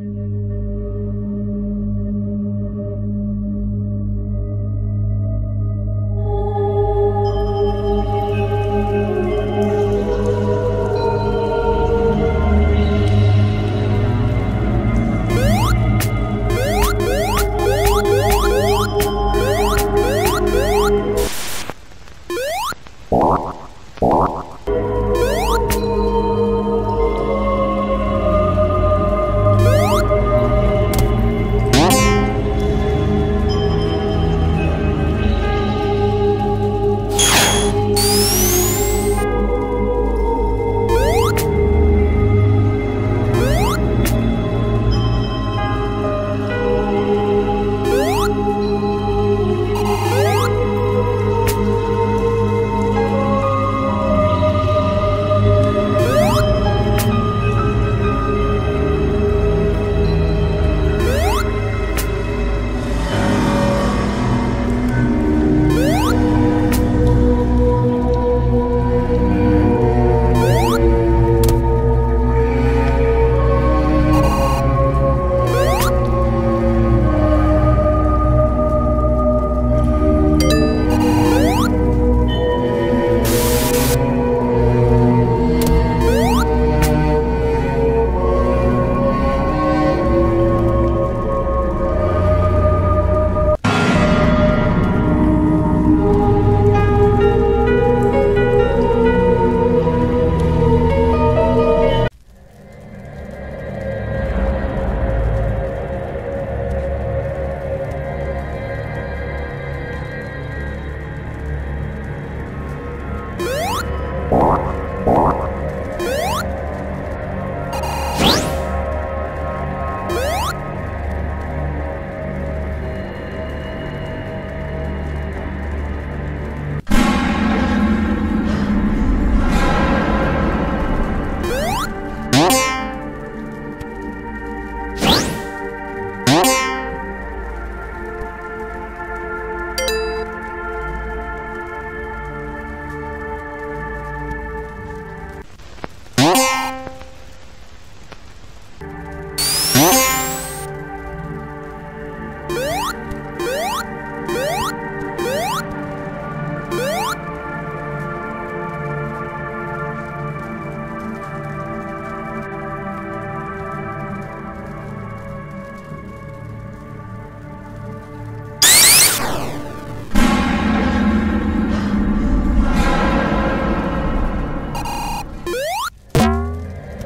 you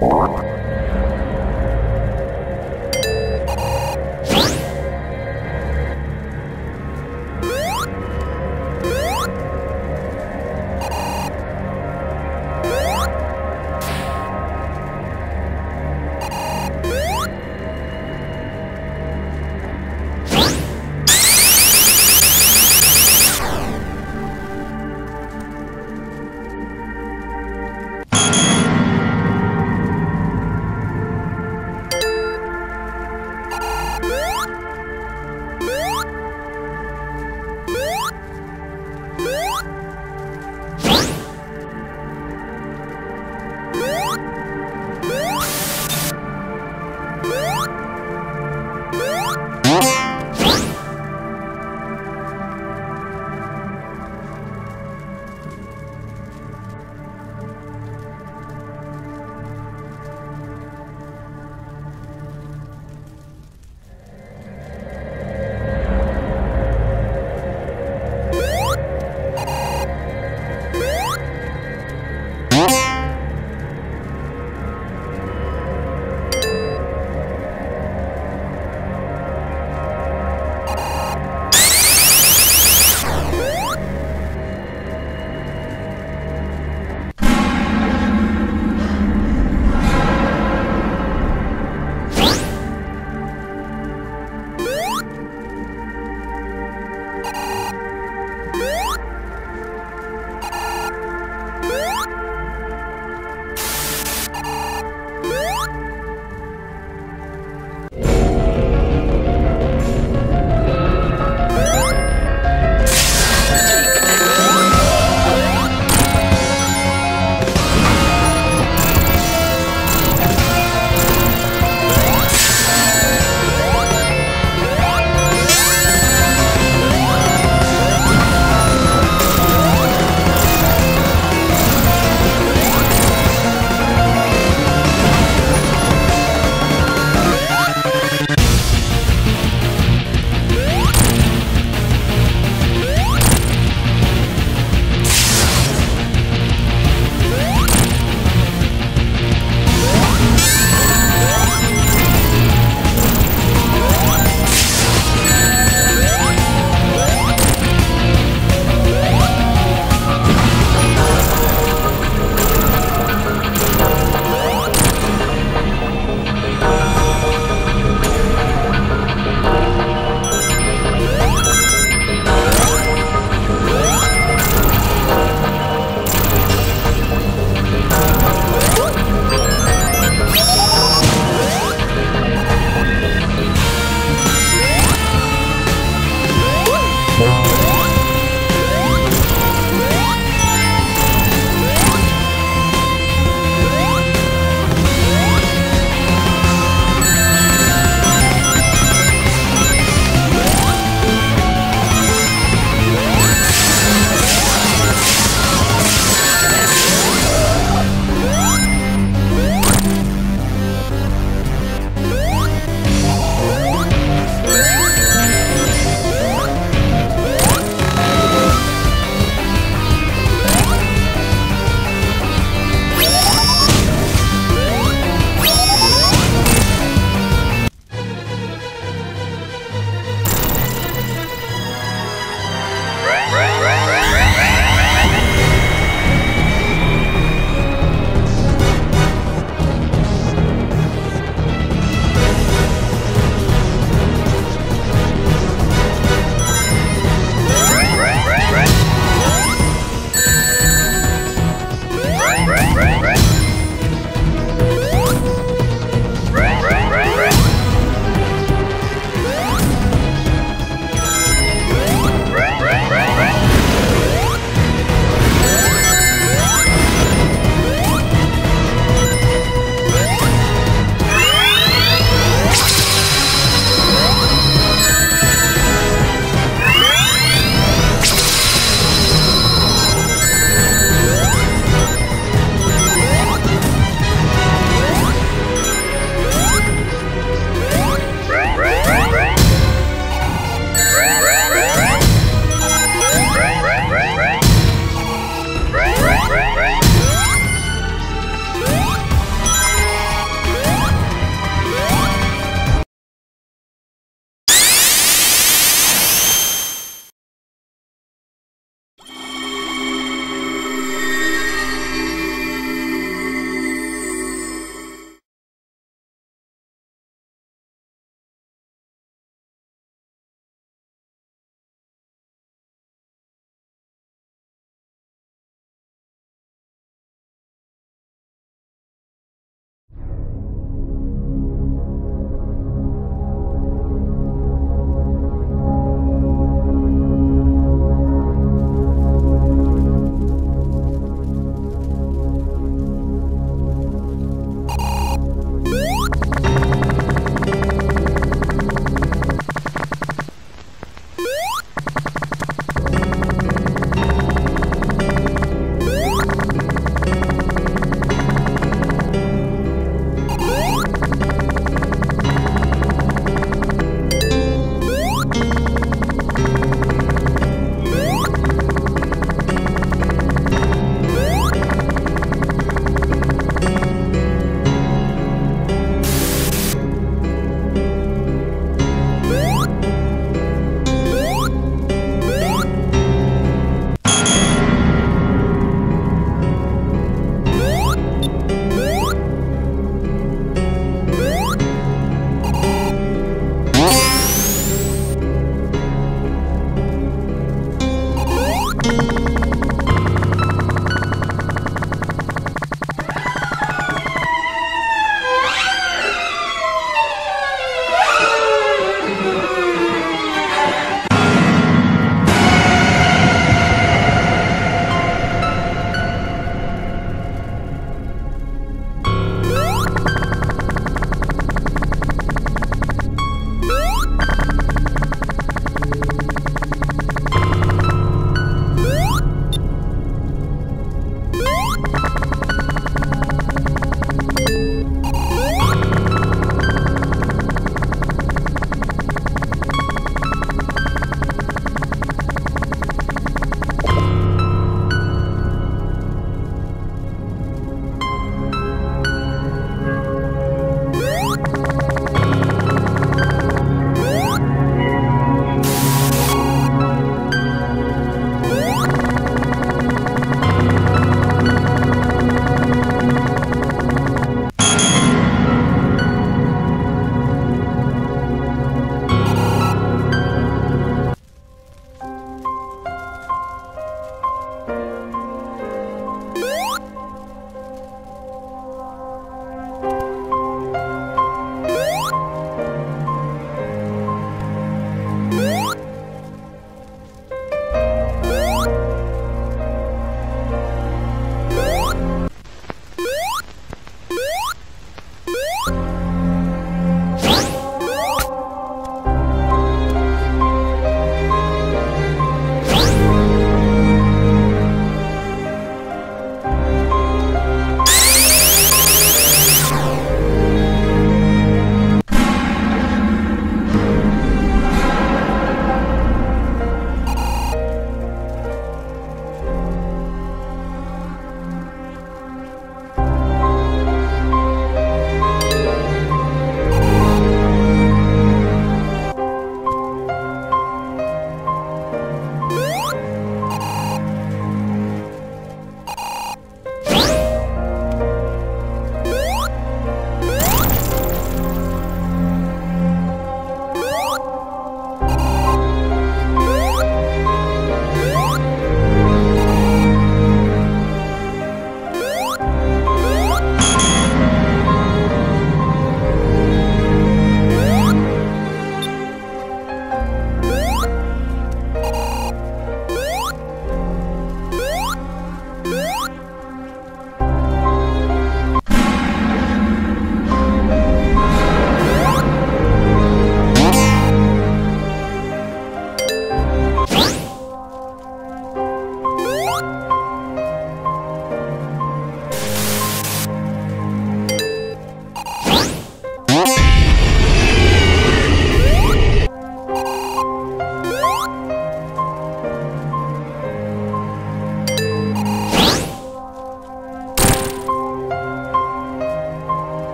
Bye.